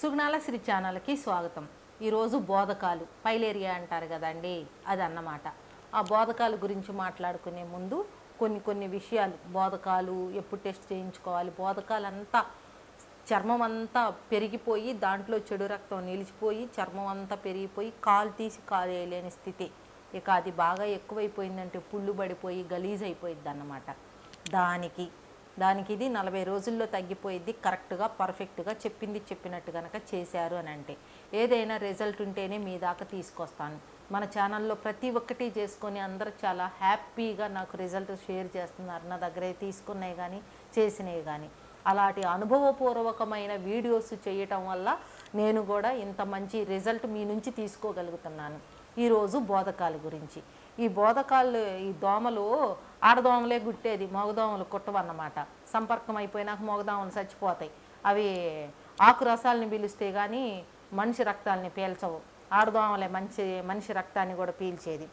సుగుణాల శ్రీ ఛానల్కి స్వాగతం. ఈరోజు బోధకాలు పైలేరియా అంటారు కదండి అది అన్నమాట ఆ బోధకాల గురించి మాట్లాడుకునే ముందు కొన్ని కొన్ని విషయాలు బోధకాలు ఎప్పుడు టెస్ట్ చేయించుకోవాలి బోధకాలు అంతా చర్మం అంతా పెరిగిపోయి దాంట్లో చెడు రక్తం నిలిచిపోయి చర్మం అంతా పెరిగిపోయి కాలు తీసి కాలు వేయలేని స్థితి. ఇక అది బాగా ఎక్కువైపోయిందంటే పుళ్ళు పడిపోయి గలీజ్ అయిపోయిద్ది అన్నమాట దానికి దానికి ఇది నలభై రోజుల్లో తగ్గిపోయింది కరెక్ట్గా పర్ఫెక్ట్గా చెప్పింది చెప్పినట్టు కనుక చేశారు అని అంటే. ఏదైనా రిజల్ట్ ఉంటేనే మీ దాకా తీసుకొస్తాను. మన ఛానల్లో ప్రతి ఒక్కటి చేసుకొని అందరూ చాలా హ్యాపీగా నాకు రిజల్ట్ షేర్ చేస్తున్నారు. నా దగ్గర తీసుకున్నాయి కానీ చేసినవి కానీ అలాంటి అనుభవపూర్వకమైన వీడియోస్ చేయటం వల్ల నేను కూడా ఇంత మంచి రిజల్ట్ మీ నుంచి తీసుకోగలుగుతున్నాను. ఈరోజు బోధకాల గురించి. ఈ బోధకాలు ఈ దోమలు ఆడదోమలే గుట్టేది మగదోమలు కుట్టవన్నమాట. సంపర్కం అయిపోయినాక మగదోమలు చచ్చిపోతాయి. అవి ఆకు రసాలని పీలుస్తే కానీ మనిషి రక్తాలని పీల్చవు. ఆడదోమలే మంచి మనిషి రక్తాన్ని కూడా పీల్చేది.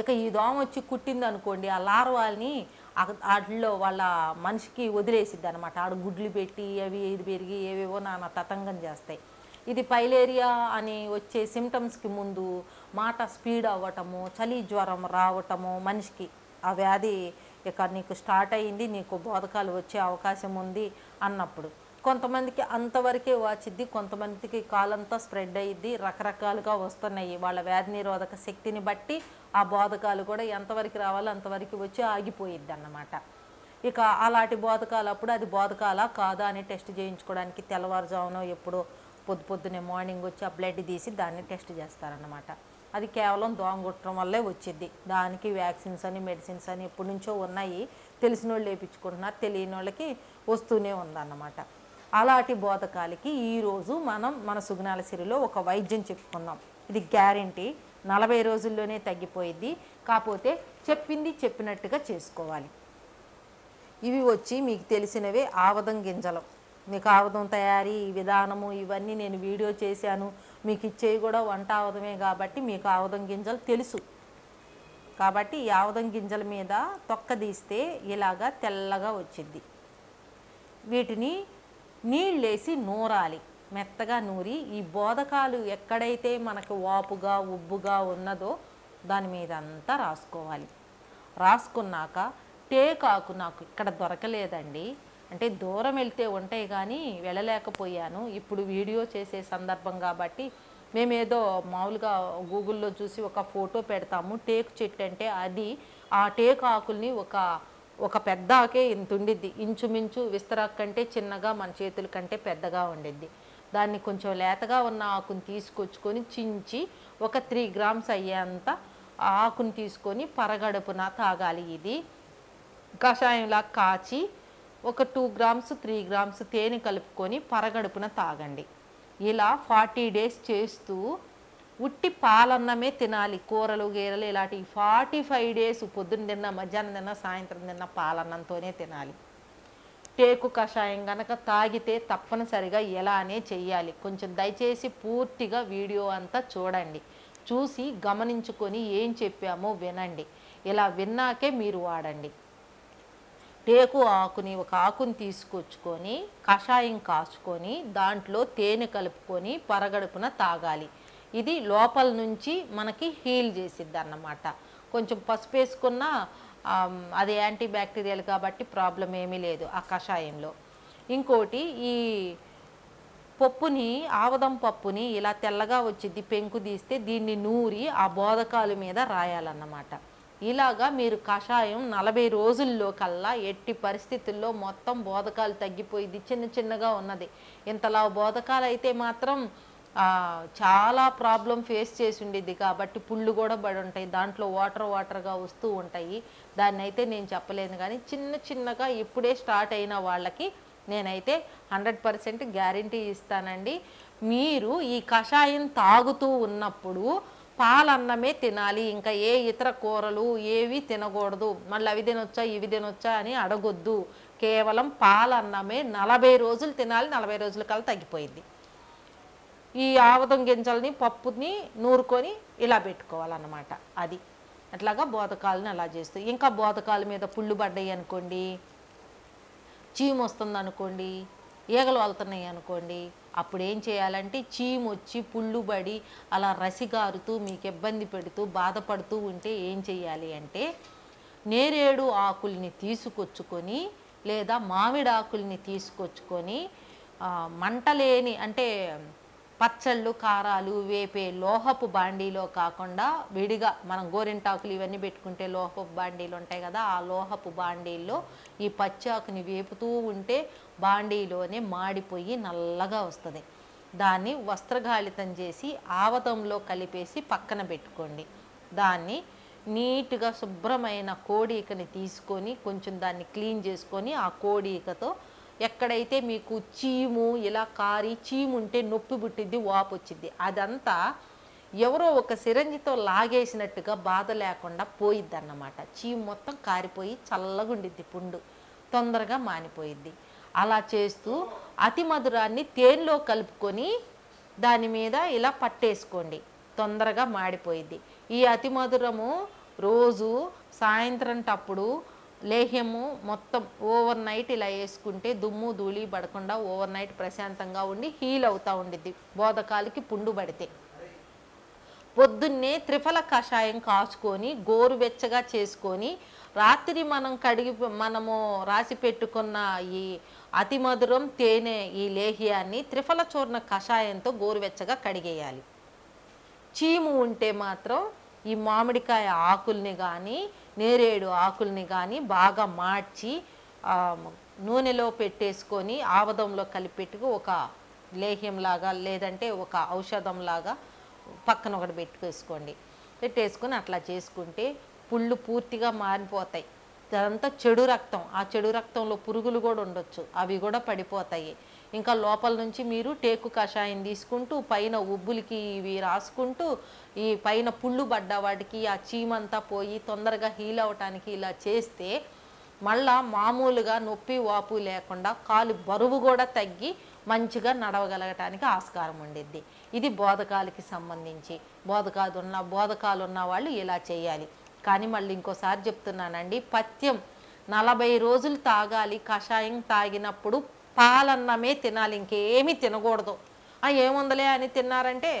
ఇక ఈ దోమ వచ్చి కుట్టింది అనుకోండి ఆ లార్వాల్ని వాటిల్లో వాళ్ళ మనిషికి వదిలేసిద్ది అనమాట ఆడ గుడ్లు పెట్టి అవి ఇది పెరిగి ఏవేవో నానా తతంగం చేస్తాయి. ఇది పైలేరియా అని వచ్చే సిమ్టమ్స్కి ముందు మాట స్పీడ్ అవ్వటము చలి జ్వరం రావటము మనిషికి ఆ వ్యాధి ఇక నీకు స్టార్ట్ అయ్యింది నీకు బోధకాలు వచ్చే అవకాశం ఉంది అన్నప్పుడు. కొంతమందికి అంతవరకే వాచిద్ది కొంతమందికి కాలంతా స్ప్రెడ్ అయ్యిద్ది రకరకాలుగా వస్తున్నాయి. వాళ్ళ వ్యాధి నిరోధక శక్తిని బట్టి ఆ బోధకాలు కూడా ఎంతవరకు రావాలో అంతవరకు వచ్చి ఆగిపోయిద్ది అన్నమాట ఇక అలాంటి బోధకాలు అప్పుడు అది బోధకాలా కాదా అని టెస్ట్ చేయించుకోవడానికి తెల్లవారుజామున ఎప్పుడో పొద్దు పొద్దునే మార్నింగ్ వచ్చి ఆ బ్లడ్ తీసి దాన్ని టెస్ట్ చేస్తారన్నమాట. అది కేవలం దోమ కుట్టడం వల్లే వచ్చింది దానికి వ్యాక్సిన్స్ అని మెడిసిన్స్ అని ఎప్పటి నుంచో ఉన్నాయి. తెలిసిన వాళ్ళు వేయించుకుంటున్నారు. తెలియని వాళ్ళకి వస్తూనే ఉందన్నమాట. అలాంటి బోధకాలకి ఈరోజు మనం మన సుగుణాల సిరిలో ఒక వైద్యం చెప్పుకుందాం. ఇది గ్యారంటీ. నలభై రోజుల్లోనే తగ్గిపోయింది కాకపోతే చెప్పింది చెప్పినట్టుగా చేసుకోవాలి. ఇవి వచ్చి మీకు తెలిసినవే ఆవదం గింజలు. మీకు కాగితం తయారీ విధానము ఇవన్నీ నేను వీడియో చేశాను. మీకు ఇచ్చేవి కూడా వంట ఆవదమే కాబట్టి మీకు ఆవదం గింజలు తెలుసు. కాబట్టి ఈ ఆవదం గింజల మీద తొక్క తీస్తే ఇలాగా తెల్లగా వచ్చింది. వీటిని నీళ్ళేసి నూరాలి. మెత్తగా నూరి ఈ బోధకాలు ఎక్కడైతే మనకు వాపుగా ఉబ్బుగా ఉన్నదో దాని మీద అంతా రాసుకోవాలి. రాసుకున్నాక టేకాకు నాకు ఇక్కడ దొరకలేదండి. అంటే దూరం వెళ్తే ఉంటాయి కానీ వెళ్ళలేకపోయాను. ఇప్పుడు వీడియో చేసే సందర్భం కాబట్టి మేమేదో మామూలుగా గూగుల్లో చూసి ఒక ఫోటో పెడతాము. టేకు చెట్టు అంటే అది ఆ టేకు ఆకుల్ని ఒక ఒక పెద్ద ఆకే ఇంత ఉండిద్ది. ఇంచుమించు విస్తరాకు కంటే చిన్నగా మన చేతుల కంటే పెద్దగా ఉండిద్ది. దాన్ని కొంచెం లేతగా ఉన్న ఆకుని తీసుకొచ్చుకొని చించి ఒక త్రీ గ్రామ్స్ అయ్యేంత ఆ ఆకుని తీసుకొని పరగడుపున తాగాలి ఇది. కషాయంలా కాచి ఒక టూ గ్రామ్స్ త్రీ గ్రామ్స్ తేనె కలుపుకొని పరగడుపున తాగండి. ఇలా ఫార్టీ డేస్ చేస్తూ ఉట్టి పాలన్నమే తినాలి. కూరలు గీరలు ఇలాంటి ఫార్టీ ఫైవ్ డేస్ పొద్దున్న తిన్న మధ్యాహ్నం తిన్న సాయంత్రం తిన్న పాలన్నంతోనే తినాలి. టేకు కషాయం కనుక తాగితే తప్పనిసరిగా ఎలానే చెయ్యాలి. కొంచెం దయచేసి పూర్తిగా వీడియో అంతా చూడండి. చూసి గమనించుకొని ఏం చెప్పామో వినండి. ఇలా విన్నాకే మీరు వాడండి. టేకు ఆకుని ఒక ఆకుని తీసుకొచ్చుకొని కషాయం కాచుకొని దాంట్లో తేనె కలుపుకొని పరగడుపున తాగాలి. ఇది లోపల నుంచి మనకి హీల్ చేసిద్ది అన్నమాట కొంచెం పసుపు వేసుకున్న అది యాంటీ బ్యాక్టీరియల్ కాబట్టి ప్రాబ్లం ఏమీ లేదు ఆ కషాయంలో. ఇంకోటి ఈ పప్పుని ఆవదం పప్పుని ఇలా తెల్లగా వచ్చింది పెంకు తీస్తే దీన్ని నూరి ఆ బోధకాలు మీద రాయాలన్నమాట. ఇలాగా మీరు కషాయం నలభై రోజుల్లో కల్లా ఎట్టి పరిస్థితుల్లో మొత్తం బోధకాలు తగ్గిపోయింది చిన్న చిన్నగా ఉన్నది. ఇంతలా బోధకాలు అయితే మాత్రం చాలా ప్రాబ్లం ఫేస్ చేసి ఉండేది కాబట్టి పుళ్ళు కూడా పడి ఉంటాయి. దాంట్లో వాటర్ వాటర్గా వస్తూ ఉంటాయి. దాన్ని అయితే నేను చెప్పలేను కానీ చిన్న చిన్నగా ఇప్పుడే స్టార్ట్ అయిన వాళ్ళకి నేనైతే హండ్రెడ్ పర్సెంట్ గ్యారంటీ ఇస్తానండి. మీరు ఈ కషాయం తాగుతూ ఉన్నప్పుడు పాలన్నమే తినాలి ఇంకా ఏ ఇతర కూరలు ఏవి తినకూడదు మళ్ళీ అవి తినొచ్చా ఇవి తినొచ్చా అని అడగొద్దు. కేవలం పాలన్నమే నలభై రోజులు తినాలి నలభై రోజుల కల్లా తగ్గిపోయింది. ఈ ఆవదం గింజల్ని పప్పుని నూరుకొని ఇలా పెట్టుకోవాలన్నమాట అది. అట్లాగా బోధకాలని అలా చేస్తూ. ఇంకా బోధకాల మీద పుళ్ళు పడ్డాయి అనుకోండి చీము వస్తుంది అనుకోండి ఈగలు వలుతున్నాయి అనుకోండి అప్పుడు ఏం చేయాలంటే చీము వచ్చి పుళ్ళు పడి అలా రసిగారుతూ మీకు ఇబ్బంది పెడుతూ బాధపడుతూ ఉంటే ఏం చేయాలి అంటే నేరేడు ఆకుల్ని తీసుకొచ్చుకొని లేదా మామిడి ఆకుల్ని తీసుకొచ్చుకొని మంటలేని అంటే పచ్చళ్ళు కారాలు వేపే లోహపు బాండీలో కాకుండా విడిగా మనం గోరింటాకులు ఇవన్నీ పెట్టుకుంటే లోహపు బాండీలు ఉంటాయి కదా ఆ లోహపు బాండీల్లో ఈ పచ్చాకుని వేపుతూ ఉంటే బాండీలోనే మాడిపోయి నల్లగా వస్తుంది. దాన్ని వస్త్రగాళితం చేసి ఆవతంలో కలిపేసి పక్కన పెట్టుకోండి. దాన్ని నీట్గా శుభ్రమైన కోడీకని తీసుకొని కొంచెం దాన్ని క్లీన్ చేసుకొని ఆ కోడీకతో ఎక్కడైతే మీకు చీము ఇలా కారి చీము ఉంటే నొప్పి పుట్టిద్ది వాపు వచ్చింది అదంతా ఎవరో ఒక సిరంజితో లాగేసినట్టుగా బాధ లేకుండా పోయిద్ది అన్నమాట చీము మొత్తం కారిపోయి చల్లగుండిద్ది పుండు తొందరగా మానిపోయిద్ది. అలా చేస్తూ అతి మధురాన్ని తేనెలో కలుపుకొని దాని మీద ఇలా పట్టేసుకోండి తొందరగా మాడిపోయిద్ది. ఈ అతి మధురము రోజు సాయంత్రం టప్పుడు లేహ్యము మొత్తం ఓవర్ నైట్ ఇలా వేసుకుంటే దుమ్ము ధూళి పడకుండా ఓవర్ నైట్ ప్రశాంతంగా ఉండి హీల్ అవుతూ ఉండిద్ది. బోధకాలకి పుండు పడితే. పొద్దున్నే త్రిఫల కషాయం కాచుకొని గోరువెచ్చగా చేసుకొని రాత్రి మనం కడిగి మనము రాసి పెట్టుకున్న ఈ అతి మధురం తేనె ఈ లేహ్యాన్ని త్రిఫల చూర్ణ కషాయంతో గోరువెచ్చగా కడిగేయాలి. చీము ఉంటే మాత్రం ఈ మామిడికాయ ఆకుల్ని కానీ నేరేడు ఆకుల్ని కానీ బాగా మార్చి నూనెలో పెట్టేసుకొని ఆవదంలో కలిపెట్టుకు ఒక లేహ్యంలాగా లేదంటే ఒక ఔషధంలాగా పక్కన ఒకటి పెట్టుకేసుకోండి. పెట్టేసుకొని అట్లా చేసుకుంటే పుళ్ళు పూర్తిగా మారిపోతాయి. అదంతా చెడు రక్తం. ఆ చెడు రక్తంలో పురుగులు కూడా ఉండొచ్చు. అవి కూడా పడిపోతాయి. ఇంకా లోపల నుంచి మీరు టేకు కషాయం తీసుకుంటూ పైన ఉబ్బులకి ఇవి రాసుకుంటూ ఈ పైన పుళ్ళు పడ్డ వాటికి ఆ చీమంతా పోయి తొందరగా హీల్ అవటానికి ఇలా చేస్తే మళ్ళా మామూలుగా నొప్పి వాపు లేకుండా కాలు బరువు కూడా తగ్గి మంచిగా నడవగలగటానికి ఆస్కారం ఉండిద్ది. ఇది బోధకాలకి సంబంధించి. బోధకాలు ఉన్న బోధకాలు ఉన్న వాళ్ళు ఇలా చేయాలి. కానీ మళ్ళీ ఇంకోసారి చెప్తున్నానండి పథ్యం నలభై రోజులు తాగాలి. కషాయం తాగినప్పుడు పాలన్నమే తినాలి ఇంకేమీ తినకూడదు. ఏముందలే అని తిన్నారంటే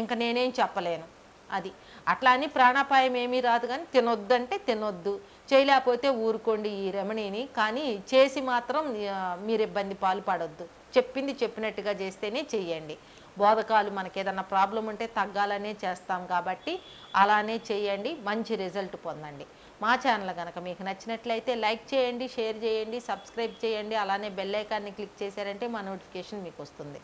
ఇంకా నేనేం చెప్పలేను. అది. అట్లా అని ప్రాణాపాయం ఏమీ రాదు కానీ తినొద్దంటే తినొద్దు. చేయలేకపోతే ఊరుకోండి ఈ రమణిని. కానీ చేసి మాత్రం మీరు ఇబ్బంది పాలు పడొద్దు. చెప్పింది చెప్పినట్టుగా చేస్తేనే చెయ్యండి. బోధకాలు మనకి ఏదన్నా ప్రాబ్లం ఉంటే తగ్గాలనే చేస్తాం కాబట్టి అలానే చేయండి మంచి రిజల్ట్ పొందండి. మా ఛానల్ కనుక మీకు నచ్చినట్లయితే లైక్ చేయండి షేర్ చేయండి సబ్స్క్రైబ్ చేయండి. అలానే బెల్ ఐకాన్ని క్లిక్ చేశారంటే మా నోటిఫికేషన్ మీకు వస్తుంది.